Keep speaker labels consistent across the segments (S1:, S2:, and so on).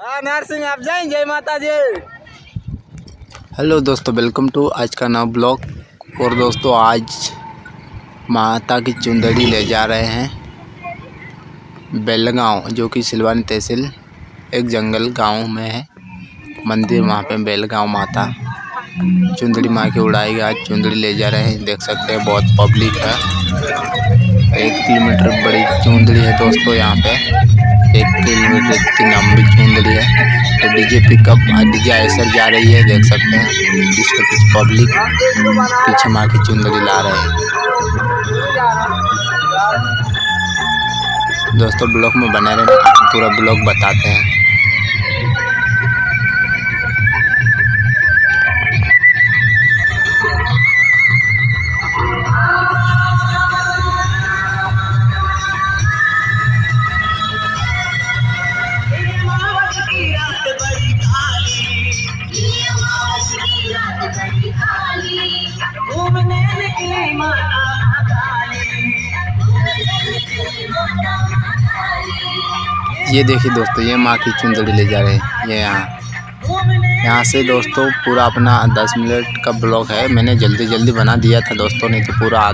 S1: हाँ नरसिंह, आप जाए जय माता जी
S2: हेलो दोस्तों, वेलकम टू आज का नव ब्लॉग। और दोस्तों, आज माता की चुंदड़ी ले जा रहे हैं। बेलगांव, जो कि सिलवानी तहसील, एक जंगल गाँव में है। मंदिर वहाँ पे बेलगांव माता चुंदड़ी माँ की उड़ाई, आज चुंदड़ी ले जा रहे हैं। देख सकते हैं, बहुत पब्लिक है। एक किलोमीटर बड़ी चूंदड़ी है दोस्तों यहाँ पे। एक किलोमीटर की लंबी चूंदड़ी है। तो डीजे पिकअप डीजे आयसर जा रही है, देख सकते हैं। इसके पीछे पब्लिक पीछे मार के चुंदड़ी ला रहे हैं। दोस्तों ब्लॉग में बना रहे पूरा ब्लॉग बताते हैं। ये देखिए दोस्तों, ये माँ की चुंदड़ी ले जा रहे हैं, ये यहाँ। यहाँ से दोस्तों पूरा अपना दस मिनट का ब्लॉग है। मैंने जल्दी जल्दी बना दिया था दोस्तों, नहीं तो पूरा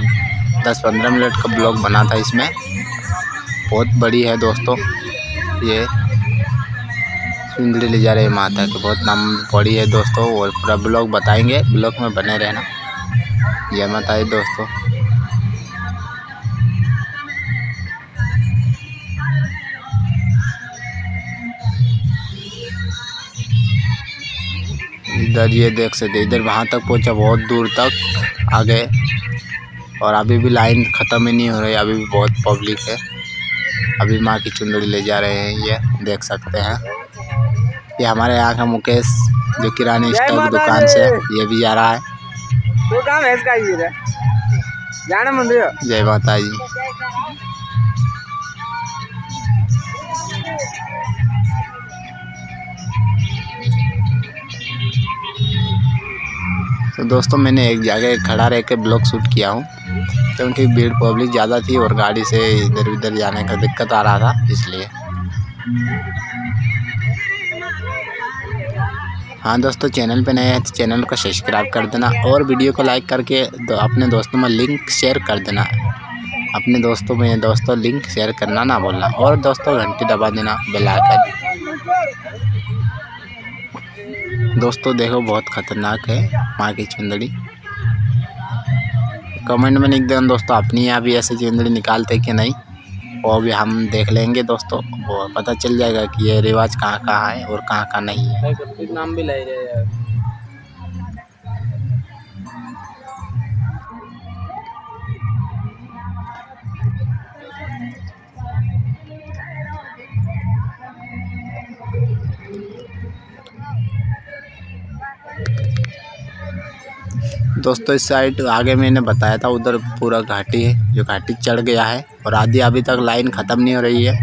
S2: दस पंद्रह मिनट का ब्लॉग बना था इसमें। बहुत बड़ी है दोस्तों, ये चुंदड़ी ले जा रहे हैं माता की। बहुत नाम बड़ी है दोस्तों, और पूरा ब्लॉग बताएँगे। ब्लॉग में बने रहना। जय माता दोस्तों। इधर ये देख सकते इधर वहाँ तक पहुँचा बहुत दूर तक आ गए और अभी भी लाइन ख़त्म ही नहीं हो रही अभी भी बहुत पब्लिक है। अभी माँ की चुंदड़ी ले जा रहे हैं ये देख सकते हैं। ये हमारे यहाँ का मुकेश जो किरानी स्टोर दुकान से ये भी जा रहा है।
S1: तो काम है इसका ये जाना मंदिर।
S2: जय माता जी तो दोस्तों, मैंने एक जगह खड़ा रह के ब्लॉग शूट किया हूँ। क्योंकि भीड़ पब्लिक ज़्यादा थी और गाड़ी से इधर उधर जाने का दिक्कत आ रहा था, इसलिए। हाँ दोस्तों, चैनल पे नए हैं तो चैनल को सब्सक्राइब कर देना और वीडियो को लाइक करके दो अपने दोस्तों में लिंक शेयर कर देना। अपने दोस्तों में दोस्तों, लिंक शेयर करना ना बोलना और दोस्तों, घंटी दबा देना, बेल आइकन। दोस्तों, देखो, बहुत ख़तरनाक है माँ की चुंदड़ी। कमेंट में लिख देना दोस्तों, अपनी यहाँ भी ऐसे चुंदड़ी निकालते कि नहीं? वो भी हम देख लेंगे दोस्तों और पता चल जाएगा कि ये रिवाज कहाँ कहाँ है और कहाँ कहाँ नहीं है।
S1: नाम भी ले
S2: दोस्तों, इस साइड आगे मैंने बताया था, उधर पूरा घाटी है, जो घाटी चढ़ गया है, और आधी अभी तक लाइन ख़त्म नहीं हो रही है।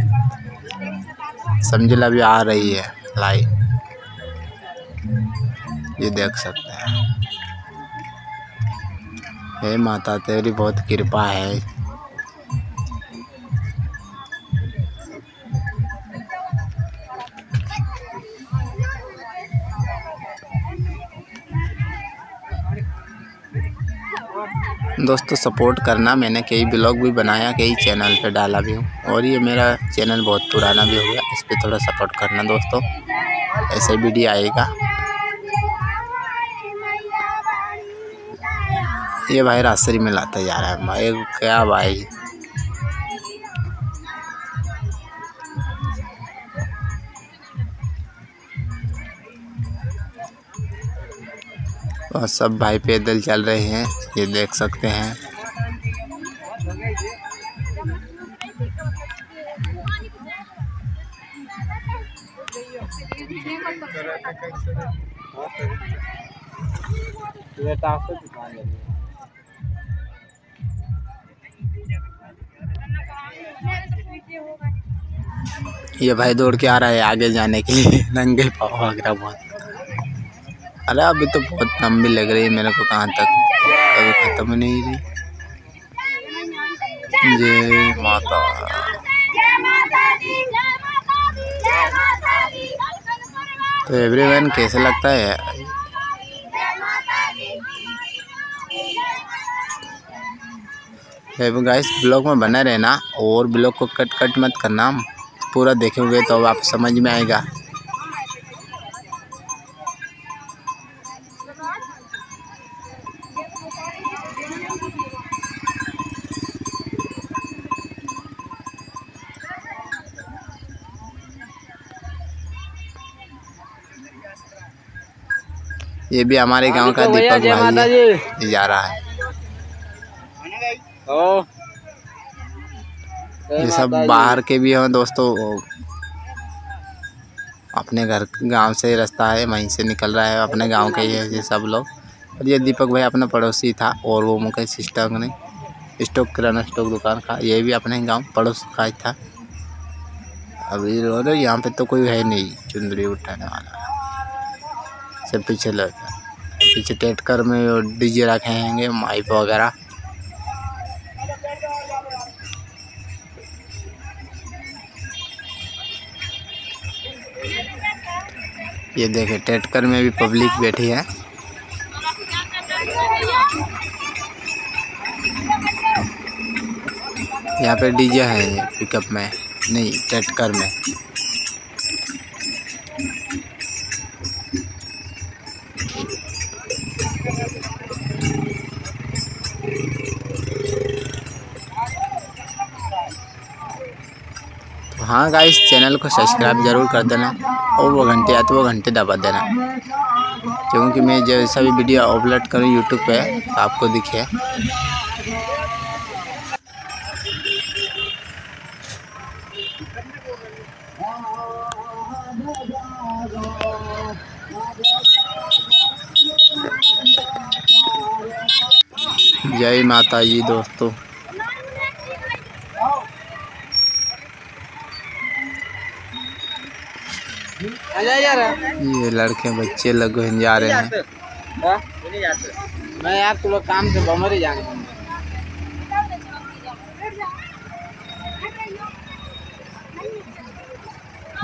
S2: समझ अभी आ रही है लाइन। ये देख सकते हैं। हे माता, तेरी बहुत कृपा है। दोस्तों सपोर्ट करना। मैंने कई ब्लॉग भी बनाया, कई चैनल पे डाला भी हूँ। और ये मेरा चैनल बहुत पुराना भी हो गया, इस पर थोड़ा सपोर्ट करना दोस्तों। ऐसे वीडियो आएगा। ये भाई रास्ते में लाता जा रहा है। भाई, क्या भाई? और सब भाई पैदल चल रहे हैं, ये देख सकते हैं।
S1: ये
S2: भाई दौड़ के आ रहा है आगे जाने के लिए, नंगे पाओ भाग रहा बहुत। अरे अभी तो बहुत लंबी लग रही है मेरे को कहाँ तक। अभी ख़त्म नहीं रही जय माता तो एवरीवन कैसा लगता है? गाइस ब्लॉग में बना रहना और ब्लॉग को कट कट मत करना। पूरा देखोगे तो आप समझ में आएगा। ये भी हमारे गाँव का
S1: तो
S2: दीपक भाई है।
S1: जा।
S2: रहा है। ये सब बाहर के भी हैं दोस्तों। अपने घर गाँव से रास्ता है वहीं से निकल रहा है। अपने गाँव के ही है ये सब लोग। और ये दीपक भाई अपना पड़ोसी था और वो मुकेश सिस्टम ने स्टॉक किराना स्टॉक दुकान का ये भी अपने गाँव पड़ोस का ही था। अभी यहाँ पे तो कोई है नहीं चुंदरी उठाने वाला। सब पीछे लड़का पीछे टेटकर में डीजे रखे हैंगे, माइक वगैरह। ये देखे टेटकर में भी पब्लिक बैठी है। यहाँ पे डीजे है पिकअप में, नहीं टेटकर में। हाँ गाइस चैनल को सब्सक्राइब ज़रूर कर देना और वो घंटे आते वो घंटे दबा देना। क्योंकि मैं जैसा भी वीडियो अपलोड करूँ यूट्यूब पे तो आपको दिखे। जय माता जी दोस्तों। ये लड़के बच्चे लोग जा रहे हैं।
S1: हाँ? मैं यार तू लोग काम से बमर ही जाने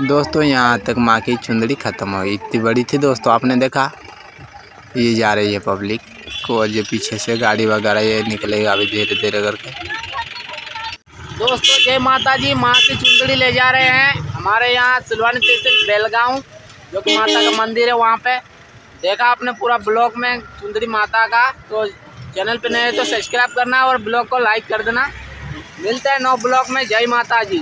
S2: दोस्तों यहाँ तक माँ की चुंदड़ी ख़त्म हो गई। इतनी बड़ी थी दोस्तों आपने देखा? ये जा रही है पब्लिक को जो पीछे से गाड़ी वगैरह ये निकलेगा अभी धीरे धीरे करके।
S1: दोस्तों जय माता जी माँ की चुंदड़ी ले जा रहे हैं। हमारे यहाँ सिलवानी तहसील बेलगांव। जो कि माता का मंदिर है वहाँ पे। देखा आपने पूरा ब्लॉग में सुंदरी माता का? तो चैनल पे नए तो सब्सक्राइब करना और ब्लॉग को लाइक कर देना। मिलते हैं नौ ब्लॉग में। जय माता जी